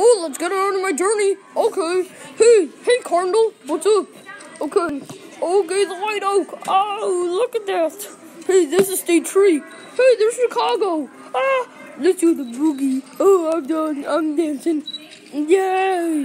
Oh, let's get on my journey. Okay. Hey, hey, Cardinal. what's up? Okay. Okay, the White Oak. Oh, look at that. Hey, this is State Tree. Hey, there's Chicago. Ah, let's do the boogie. Oh, I'm done. I'm dancing. Yay.